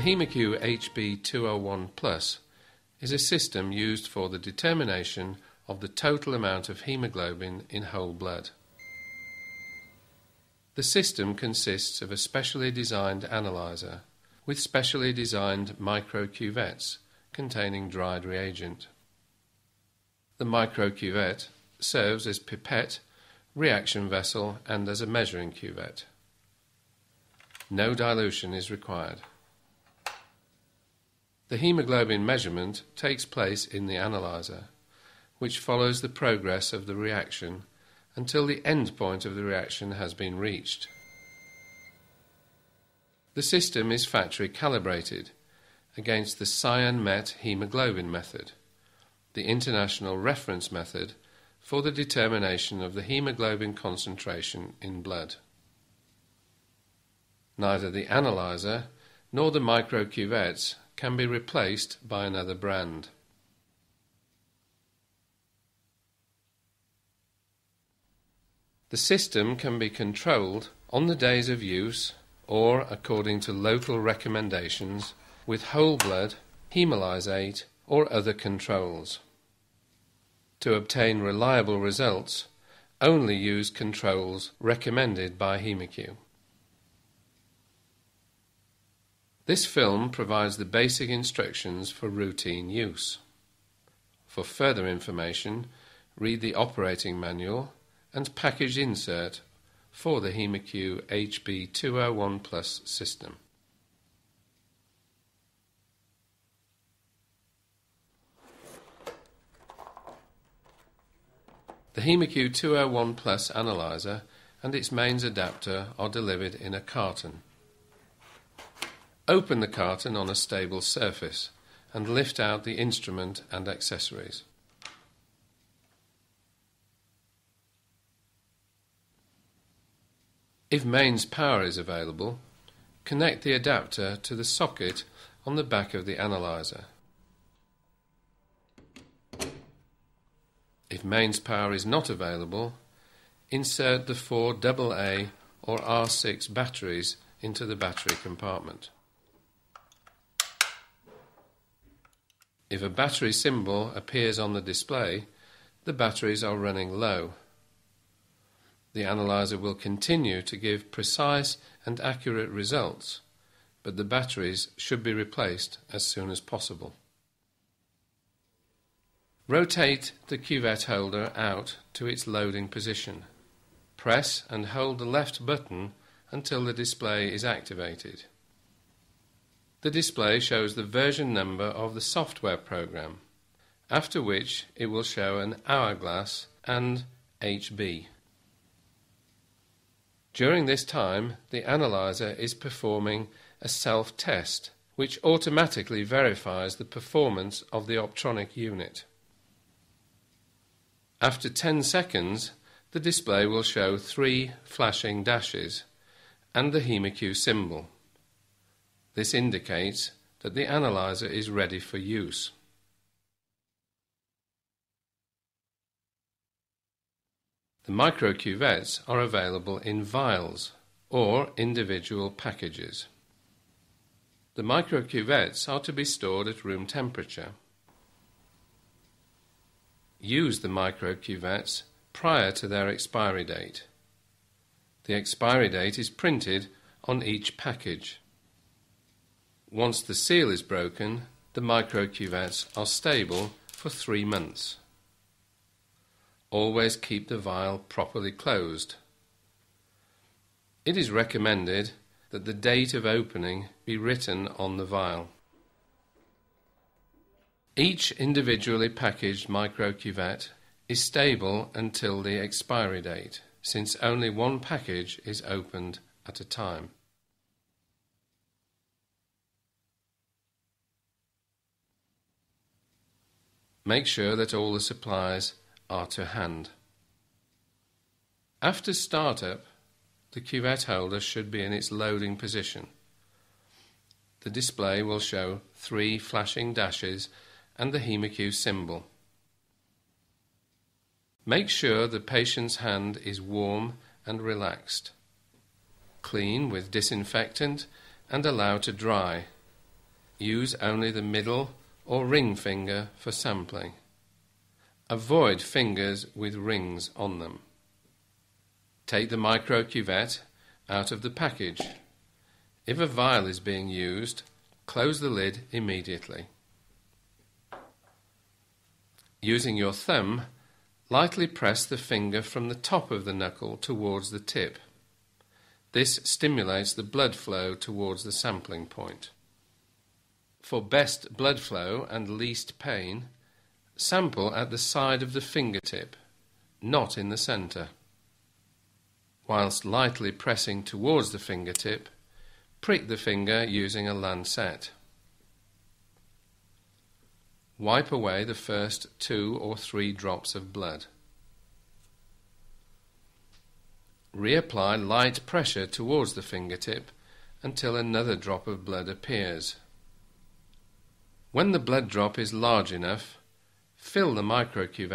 HemoCue HB201 Plus is a system used for the determination of the total amount of hemoglobin in whole blood. The system consists of a specially designed analyzer with specially designed micro cuvettes containing dried reagent. The micro cuvette serves as pipette, reaction vessel, and as a measuring cuvette. No dilution is required. The hemoglobin measurement takes place in the analyzer, which follows the progress of the reaction until the end point of the reaction has been reached. The system is factory calibrated against the cyan-met hemoglobin method, the international reference method for the determination of the hemoglobin concentration in blood. Neither the analyzer nor the microcuvettes can be replaced by another brand. The system can be controlled on the days of use or according to local recommendations with whole blood, hemolysate, or other controls. To obtain reliable results, only use controls recommended by HemoCue. This film provides the basic instructions for routine use. For further information, read the operating manual and package insert for the HemoCue HB201 Plus system. The HemoCue 201 Plus analyzer and its mains adapter are delivered in a carton. Open the carton on a stable surface and lift out the instrument and accessories. If mains power is available, connect the adapter to the socket on the back of the analyzer. If mains power is not available, insert the four AA or R6 batteries into the battery compartment. If a battery symbol appears on the display, the batteries are running low. The analyzer will continue to give precise and accurate results, but the batteries should be replaced as soon as possible. Rotate the cuvette holder out to its loading position. Press and hold the left button until the display is activated. The display shows the version number of the software program, after which it will show an hourglass and HB. During this time, the analyzer is performing a self test which automatically verifies the performance of the optronic unit. After 10 seconds, the display will show three flashing dashes and the HemoCue symbol. This indicates that the analyzer is ready for use. The micro cuvettes are available in vials or individual packages. The micro cuvettes are to be stored at room temperature use the micro cuvettes prior to their expiry date. The expiry date is printed on each package. Once the seal is broken, the micro cuvettes are stable for three months. Always keep the vial properly closed. It is recommended that the date of opening be written on the vial. Each individually packaged micro cuvette is stable until the expiry date, since only one package is opened at a time. Make sure that all the supplies are to hand. After startup, the cuvette holder should be in its loading position. The display will show three flashing dashes and the HemoCue symbol. Make sure the patient's hand is warm and relaxed. Clean with disinfectant and allow to dry. use only the middle or ring finger for sampling. Avoid fingers with rings on them. Take the micro cuvette out of the package. If a vial is being used, close the lid immediately. Using your thumb, lightly press the finger from the top of the knuckle towards the tip. This stimulates the blood flow towards the sampling point. For best blood flow and least pain, sample at the side of the fingertip, not in the centre. Whilst lightly pressing towards the fingertip, prick the finger using a lancet. Wipe away the first two or three drops of blood. Reapply light pressure towards the fingertip until another drop of blood appears. When the blood drop is large enough, fill the microcuvette